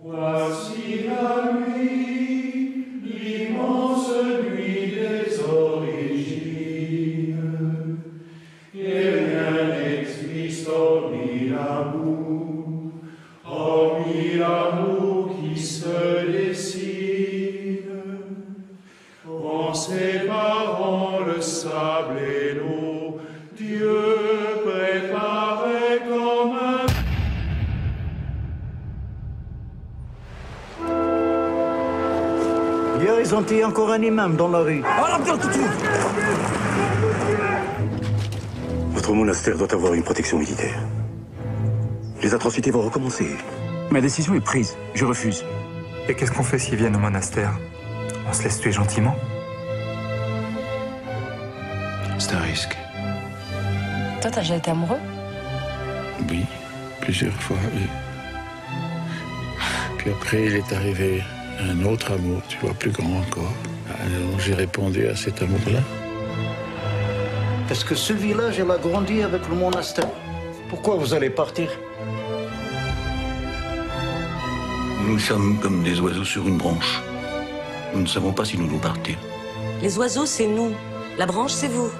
Voici la nuit, l'immense nuit des origines, et rien n'existe hormis l'amour, hormis l'amour qui se dessine, en séparant le sable et l'eau, Hier, ils ont tué encore un imam dans la rue. Votre monastère doit avoir une protection militaire. Les atrocités vont recommencer. Ma décision est prise. Je refuse. Et qu'est-ce qu'on fait s'ils viennent au monastère? On se laisse tuer gentiment? C'est un risque. Toi, t'as déjà été amoureux? Oui, plusieurs fois, oui. Puis après, il est arrivé un autre amour, tu vois, plus grand encore. Alors j'ai répondu à cet amour-là. Parce que ce village, elle a grandi avec le monastère? Pourquoi vous allez partir? Nous sommes comme des oiseaux sur une branche. Nous ne savons pas si nous nous partir. Les oiseaux, c'est nous. La branche, c'est vous.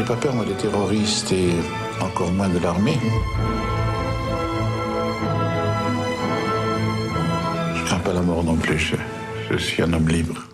J'ai pas peur, moi, des terroristes et encore moins de l'armée. Je crains pas la mort non plus. Je, je suis un homme libre.